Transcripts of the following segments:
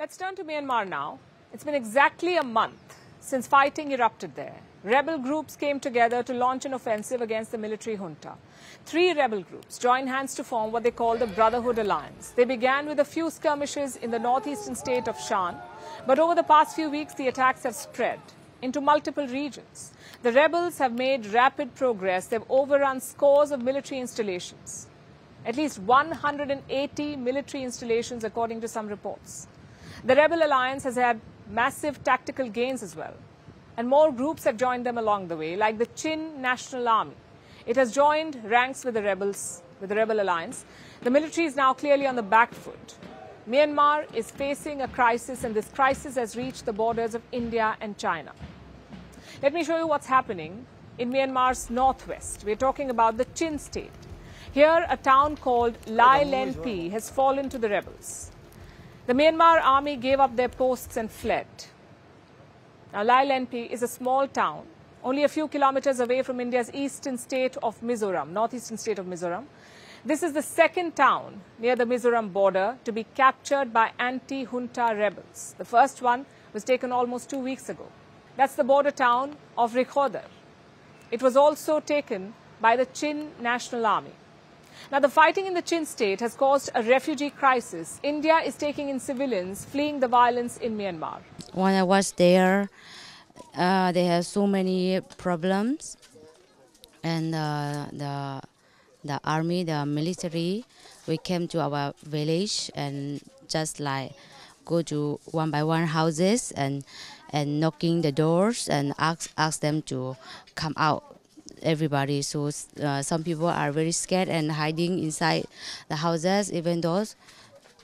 Let's turn to Myanmar now. It's been exactly a month since fighting erupted there. Rebel groups came together to launch an offensive against the military junta. Three rebel groups joined hands to form what they call the Brotherhood Alliance. They began with a few skirmishes in the northeastern state of Shan, but over the past few weeks, the attacks have spread into multiple regions. The rebels have made rapid progress. They've overrun scores of military installations, at least 180 military installations, according to some reports. The rebel alliance has had massive tactical gains as well. And more groups have joined them along the way, like the Chin National Army. It has joined ranks with the rebels, with the rebel alliance. The military is now clearly on the back foot. Myanmar is facing a crisis, and this crisis has reached the borders of India and China. Let me show you what's happening in Myanmar's northwest. We're talking about the Chin state. Here, a town called Lailenpi has fallen to the rebels. The Myanmar army gave up their posts and fled. Now, Lenpi is a small town, only a few kilometers away from India's eastern state of Mizoram, northeastern state of Mizoram. This is the second town near the Mizoram border to be captured by anti-junta rebels. The first one was taken almost two weeks ago. That's the border town of Rikhodar. It was also taken by the Chin National Army. Now, the fighting in the Chin state has caused a refugee crisis. India is taking in civilians fleeing the violence in Myanmar. When I was there, uh, they had so many problems, and uh, the the army, the military, we came to our village and just like go to one by one houses and and knocking the doors and ask ask them to come out everybody. So uh, some people are very scared and hiding inside the houses, even though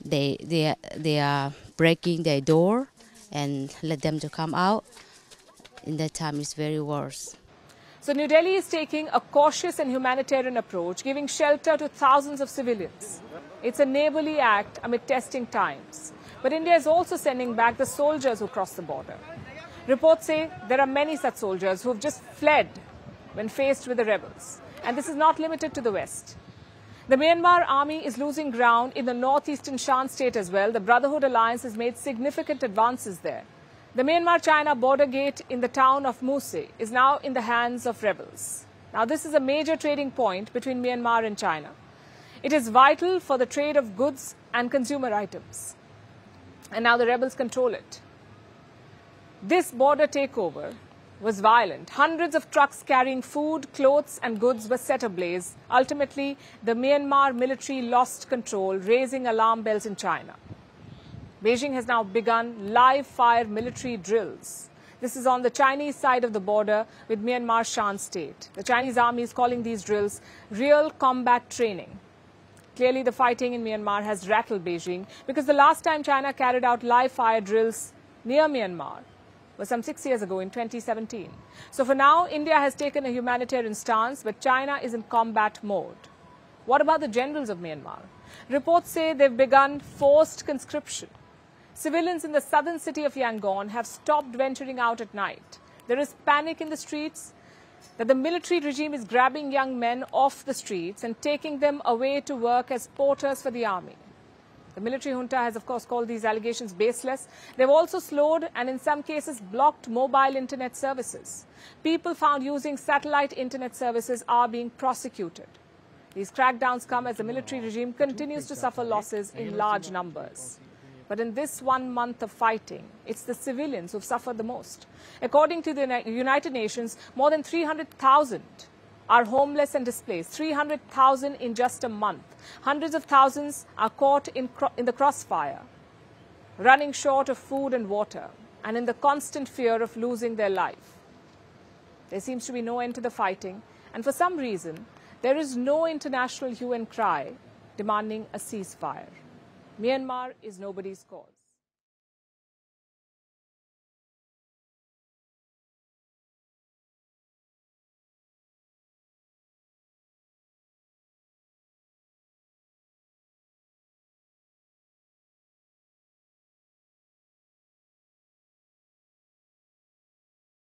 they they they are breaking their door and let them to come out. In that time, it's very worse. So New Delhi is taking a cautious and humanitarian approach, giving shelter to thousands of civilians. It's a neighborly act amid testing times. But India is also sending back the soldiers who cross the border. Reports say there are many such soldiers who have just fled when faced with the rebels. And this is not limited to the West. The Myanmar army is losing ground in the northeastern Shan state as well. The Brotherhood Alliance has made significant advances there. The Myanmar-China border gate in the town of Muse is now in the hands of rebels. Now, this is a major trading point between Myanmar and China. It is vital for the trade of goods and consumer items. And now the rebels control it. This border takeover was violent. Hundreds of trucks carrying food, clothes, and goods were set ablaze. Ultimately, the Myanmar military lost control, raising alarm bells in China. Beijing has now begun live fire military drills. This is on the Chinese side of the border with Myanmar Shan state. The Chinese army is calling these drills real combat training. Clearly, the fighting in Myanmar has rattled Beijing because the last time China carried out live fire drills near Myanmar, was some six years ago in 2017. So for now, India has taken a humanitarian stance, but China is in combat mode. What about the generals of Myanmar? Reports say they've begun forced conscription. Civilians in the southern city of Yangon have stopped venturing out at night. There is panic in the streets that the military regime is grabbing young men off the streets and taking them away to work as porters for the army. The military junta has, of course, called these allegations baseless. They've also slowed and, in some cases, blocked mobile internet services. People found using satellite internet services are being prosecuted. These crackdowns come as the military regime continues to suffer losses in large numbers. But in this one month of fighting, it's the civilians who've suffered the most. According to the United Nations, more than 300,000 are homeless and displaced, 300,000 in just a month. Hundreds of thousands are caught in, in the crossfire, running short of food and water, and in the constant fear of losing their life. There seems to be no end to the fighting, and for some reason, there is no international hue and cry demanding a ceasefire. Myanmar is nobody's cause.